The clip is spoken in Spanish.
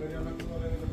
quería hablar con